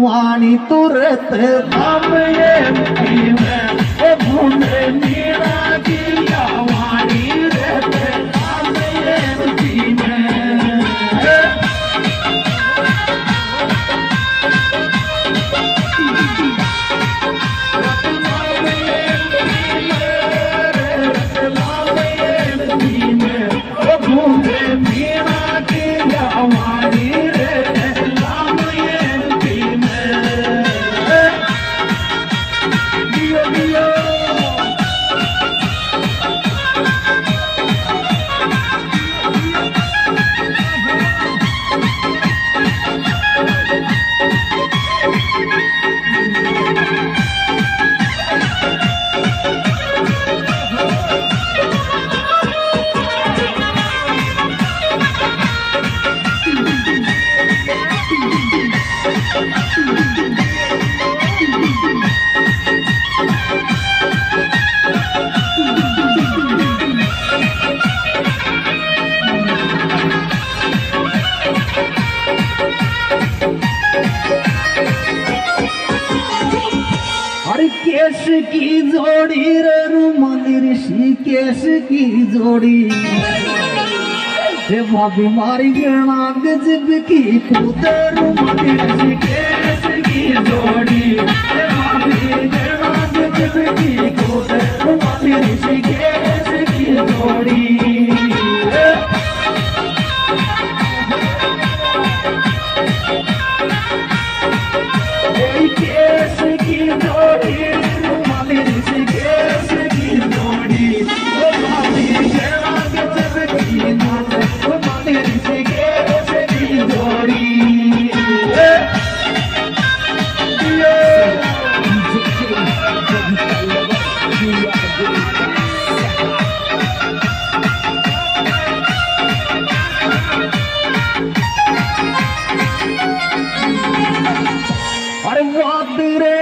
வாணி துரத்து பாம்பையே কেশ কি জোড়ি রে রুমালির কেশ কি জোড়ি? হে ভাবি মারি গেনা গজব কি কুদে রুমালির কেশ காத்திரே